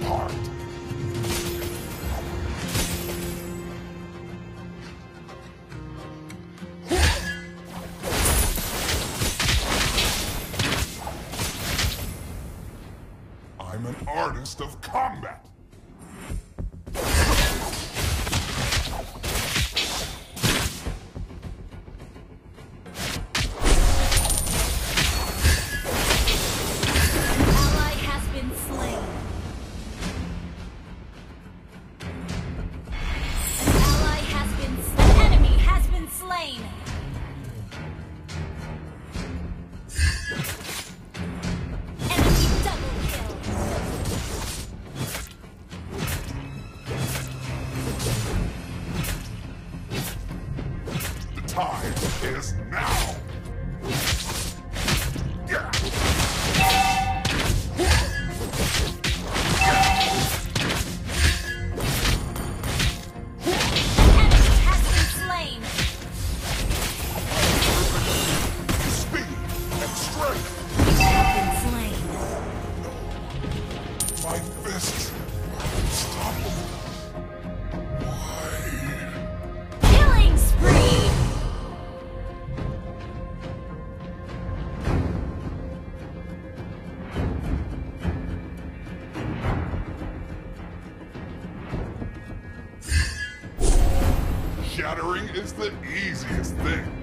apart. I'm an artist of combat. time is now! Yeah! shattering is the easiest thing.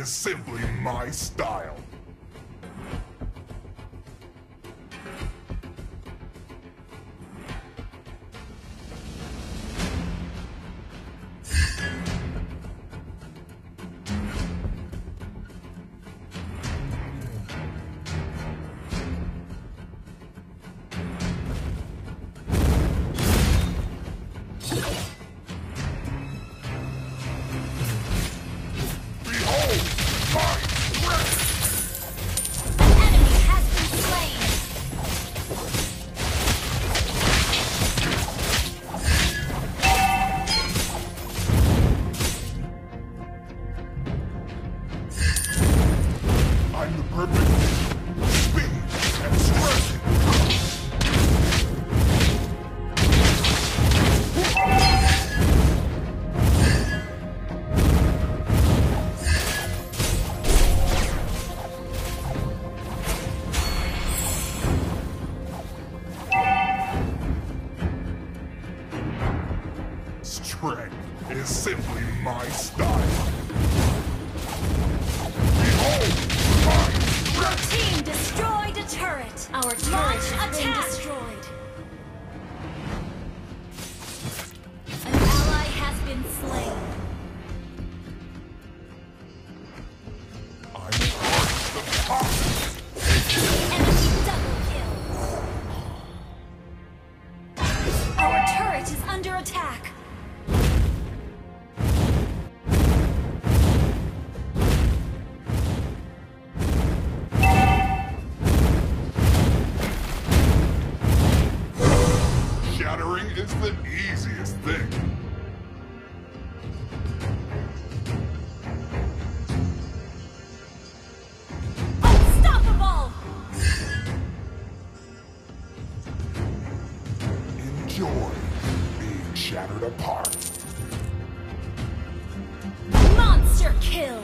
is simply my style. Our turret is under attack. Shattering is the easiest Being shattered apart. Monster kill!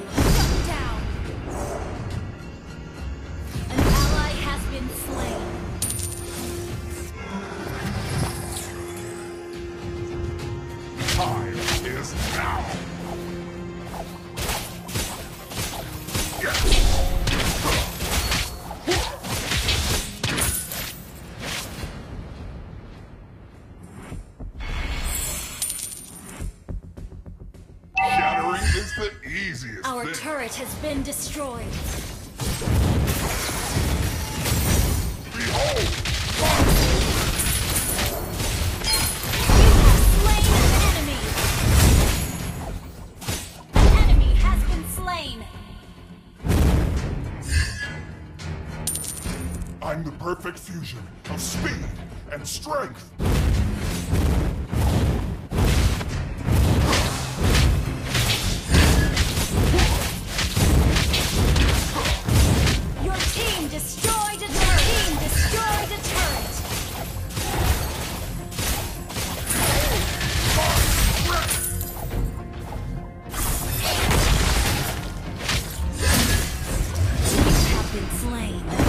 The easiest Our thing. turret has been destroyed. Behold! Slain an enemy! An enemy has been slain! I'm the perfect fusion of speed and strength. Slain.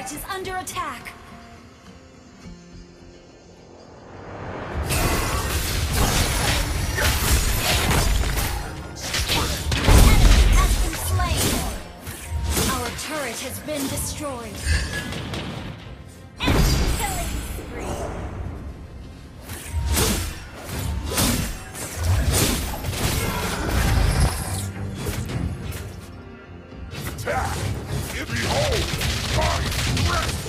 turret is under attack. turret has been destroyed. Killing spree. Attack! Give me! my strength!